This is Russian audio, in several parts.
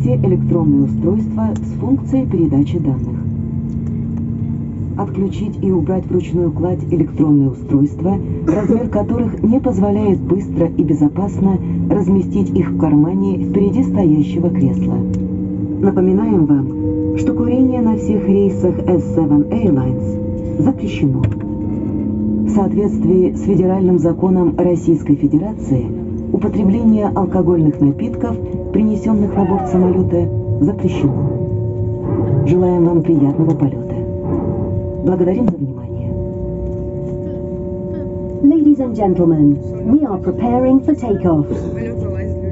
все электронные устройства с функцией передачи данных. Отключить и убрать вручную кладь электронные устройства, размер которых не позволяет быстро и безопасно разместить их в кармане впереди стоящего кресла. Напоминаем вам, что курение на всех рейсах S7 Airlines запрещено. В соответствии с федеральным законом Российской Федерации употребление алкогольных напитков, принесенных на борт самолета, запрещено. Желаем вам приятного полета. Благодарим за внимание. Ladies and gentlemen, we are preparing for takeoff.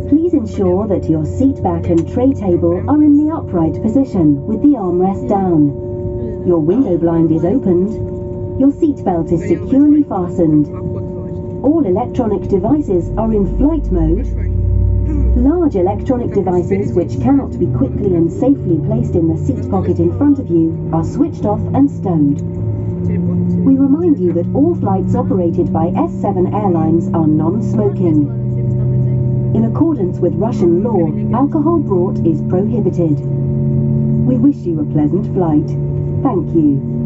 Please ensure that your seat back and tray table are in the upright position with the armrest down. Your window blind is opened. Your seat belt is securely fastened. All electronic devices are in flight mode. Large electronic devices which cannot be quickly and safely placed in the seat pocket in front of you are switched off and stowed. We remind you that all flights operated by S7 Airlines are non-smoking. In accordance with Russian law, alcohol brought is prohibited. We wish you a pleasant flight. Thank you.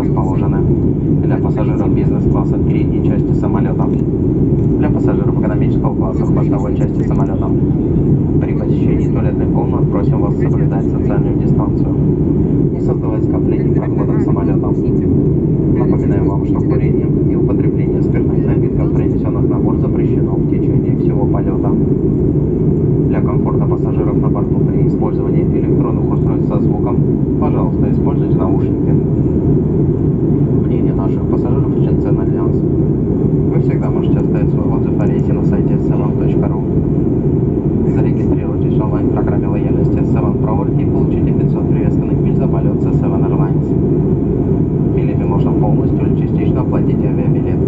Расположены для пассажиров бизнес-класса в передней части самолета, для пассажиров экономического класса в хвостовой части самолета. При посещении туалетных комнат просим вас соблюдать социальную дистанцию, не создавать скоплений проходах самолета. Напоминаем вам, что курение и употребление спиртных напитков, принесенных на борт, запрещено в течение всего полета. Для комфорта пассажиров на борту при использовании электронных устройств со звуком, пожалуйста, используйте наушники. Мнение наших пассажиров очень ценно для нас. Вы всегда можете оставить свой отзыв о рейсе на сайте seven.ru. Зарегистрируйтесь в онлайн-программе лояльности Seven Priority и получите 500 приветственных миль за полет с Seven Airlines. Милями можно полностью или частично оплатить авиабилет,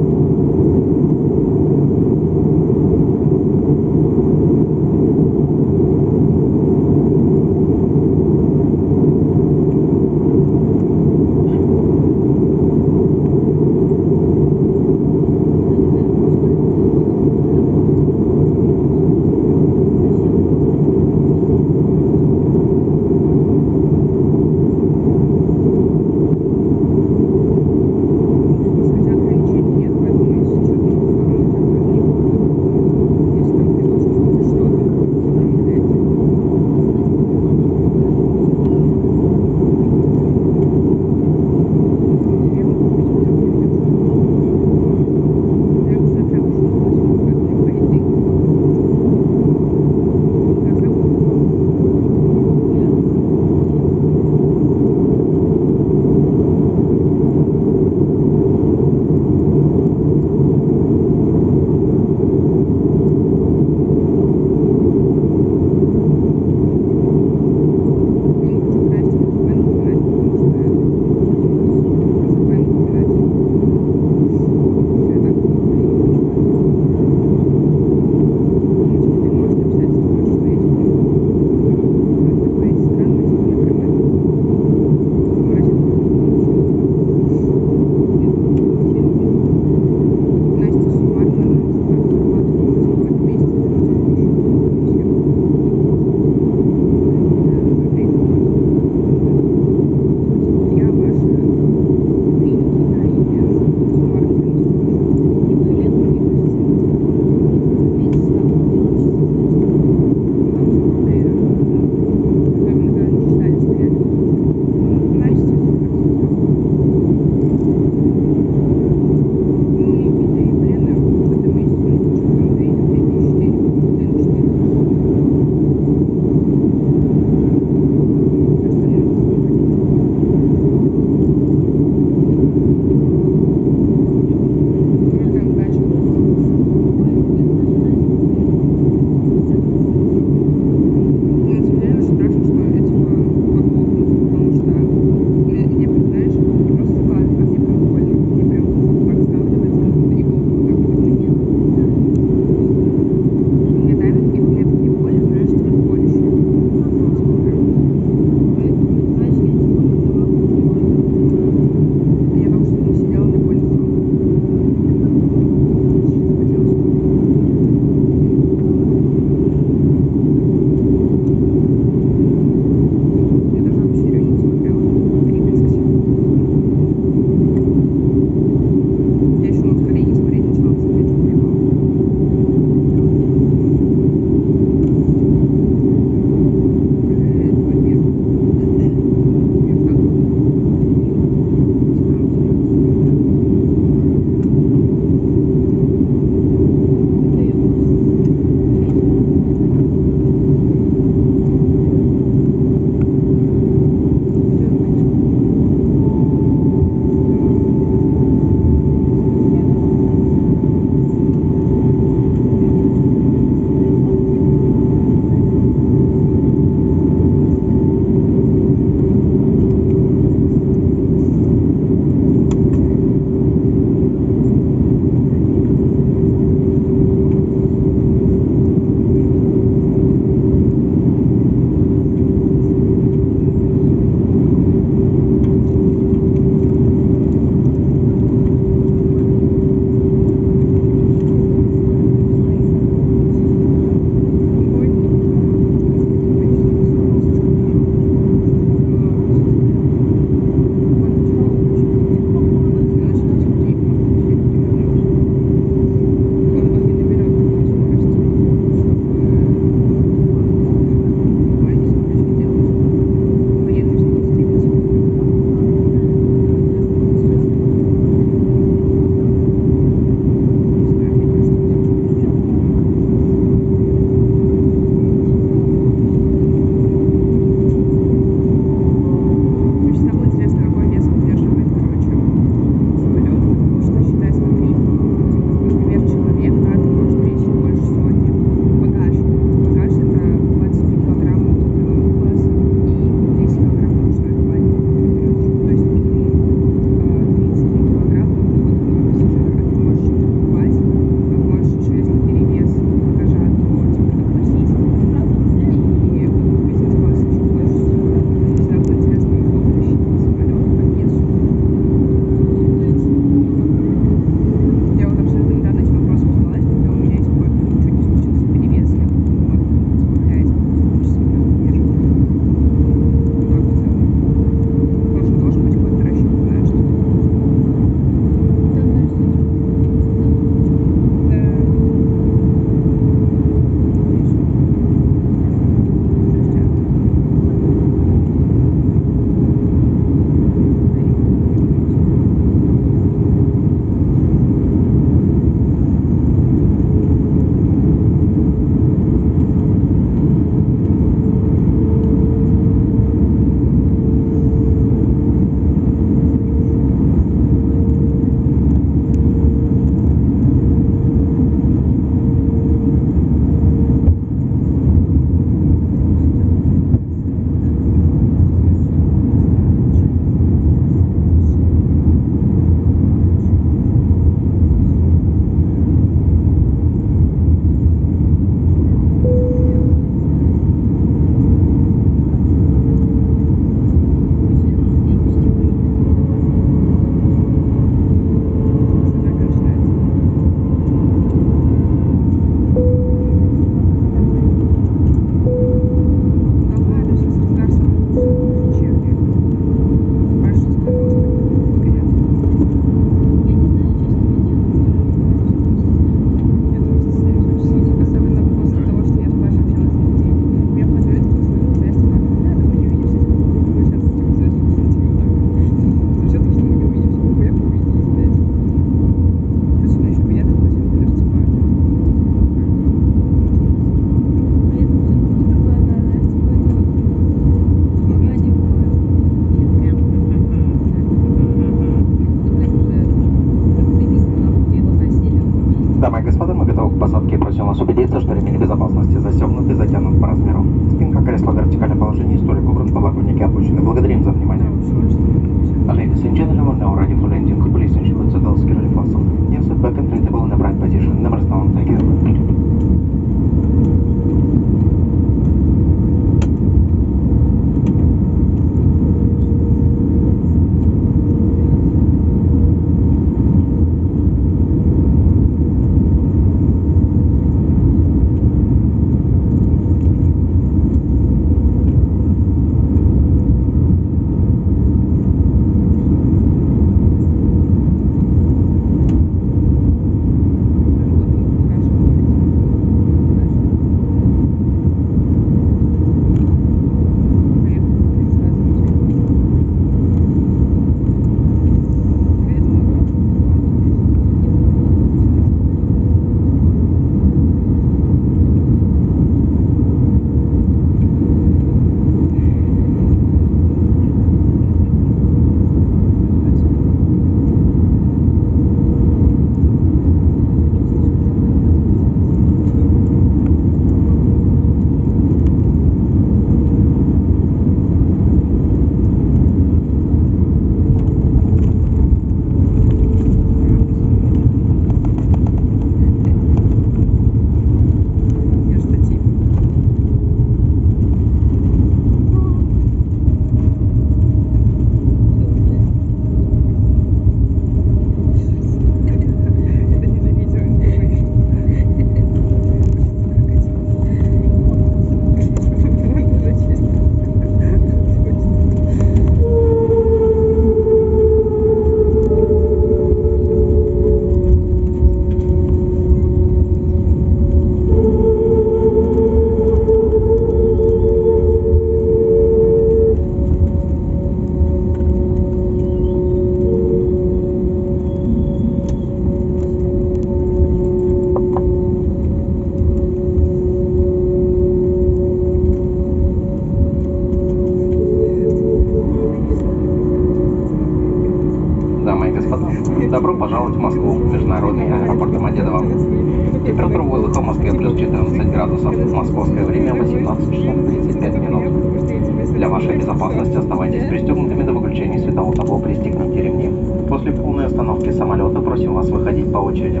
безопасности оставайтесь пристегнутыми до выключения светового табло, пристегните ремни. После полной остановки самолета просим вас выходить по очереди.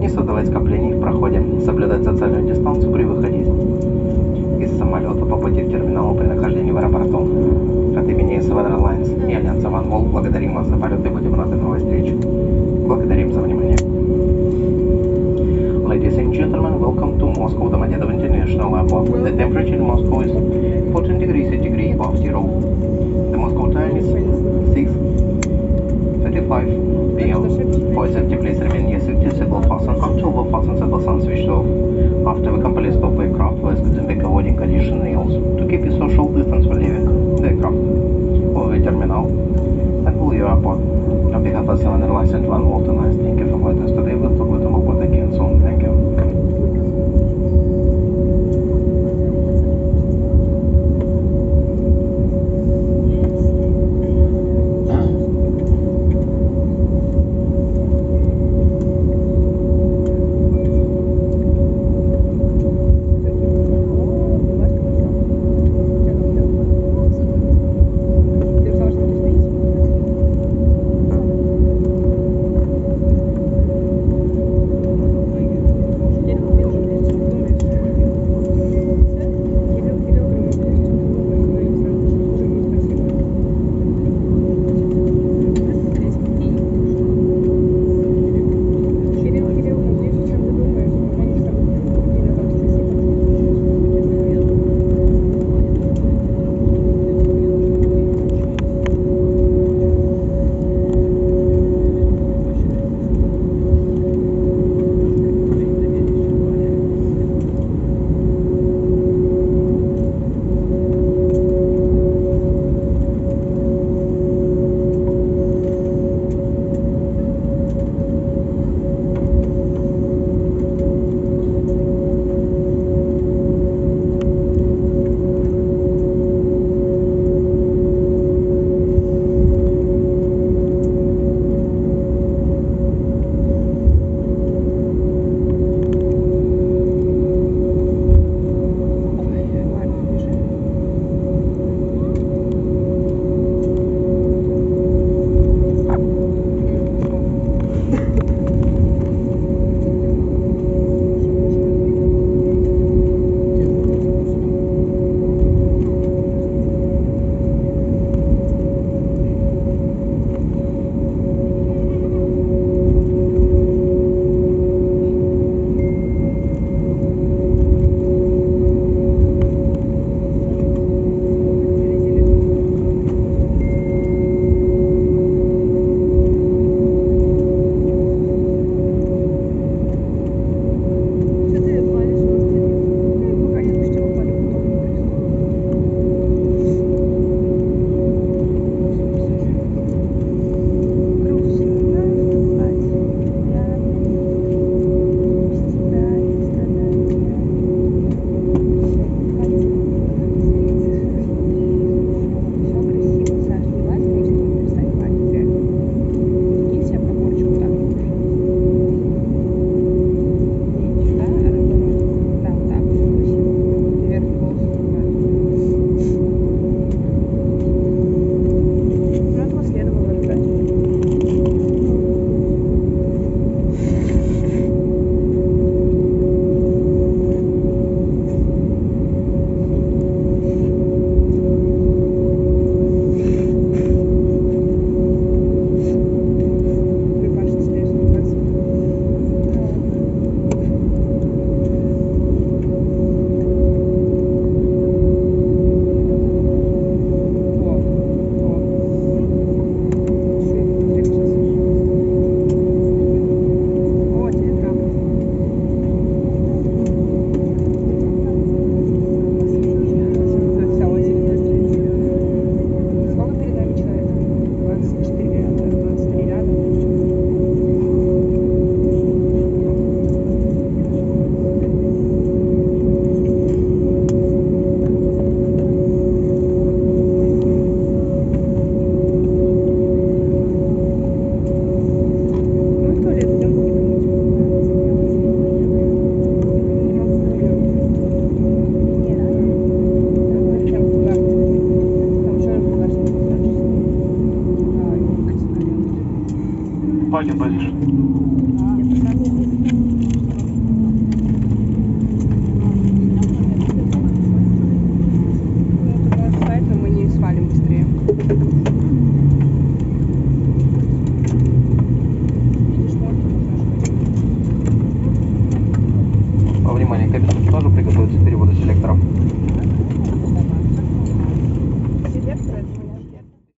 Не создавать скоплений в проходе, соблюдать социальную дистанцию при выходе из самолета по пути в терминал при нахождении в аэропорту. От имени Seven Airlines и Альянса OneWall благодарим вас за полет и будем рады новой встрече. Благодарим за gentlemen, welcome to Moscow Domodedovo International Airport. The temperature in Moscow is 14 degrees centigrade above zero. The Moscow time is 6.35 p.m. Remain near safety signal fasten until the fasten signal sign switched off. After the complete stop the aircraft, please disinfect avoiding condition nails to keep a social distance when leaving the aircraft. Will the terminal and will your airport. On behalf of Seven Airlines and One World Airlines, thank you for flying